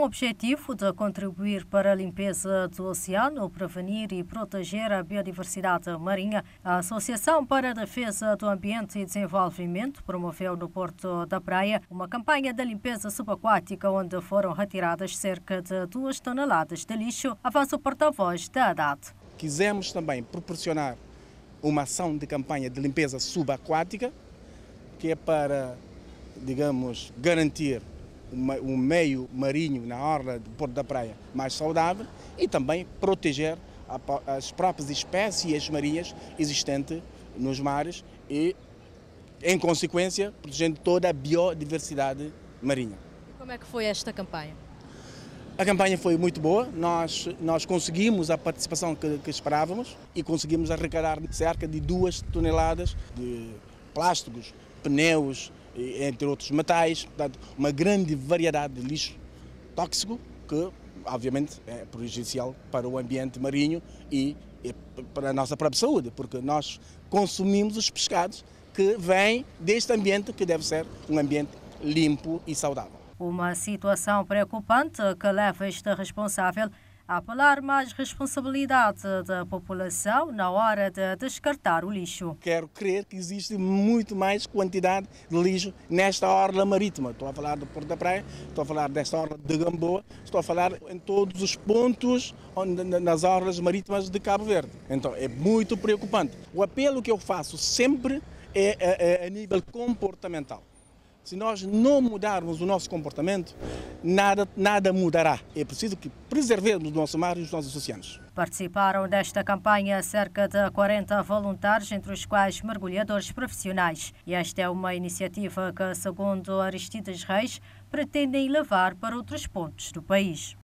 O objetivo de contribuir para a limpeza do oceano, prevenir e proteger a biodiversidade marinha, a Associação para a Defesa do Ambiente e Desenvolvimento promoveu no Porto da Praia uma campanha de limpeza subaquática onde foram retiradas cerca de duas toneladas de lixo, avança o porta-voz da ADAT. Quisemos também proporcionar uma ação de campanha de limpeza subaquática, que é para, digamos, garantir um meio marinho na orla do Porto da Praia mais saudável e também proteger as próprias espécies marinhas existentes nos mares e, em consequência, protegendo toda a biodiversidade marinha. Como é que foi esta campanha? A campanha foi muito boa, nós, nós conseguimos a participação que, que esperávamos e conseguimos arrecadar cerca de duas toneladas de plásticos, pneus, entre outros metais, portanto, uma grande variedade de lixo tóxico que, obviamente, é prejudicial para o ambiente marinho e, e para a nossa própria saúde, porque nós consumimos os pescados que vêm deste ambiente que deve ser um ambiente limpo e saudável. Uma situação preocupante que leva este responsável apelar mais responsabilidade da população na hora de descartar o lixo. Quero crer que existe muito mais quantidade de lixo nesta orla marítima. Estou a falar do Porto da Praia, estou a falar desta orla de Gamboa, estou a falar em todos os pontos nas orlas marítimas de Cabo Verde. Então é muito preocupante. O apelo que eu faço sempre é a, a nível comportamental. Se nós não mudarmos o nosso comportamento, nada, nada mudará. É preciso que preservemos o nosso mar e os nossos oceanos. Participaram desta campanha cerca de 40 voluntários, entre os quais mergulhadores profissionais. E esta é uma iniciativa que, segundo Aristides Reis, pretendem levar para outros pontos do país.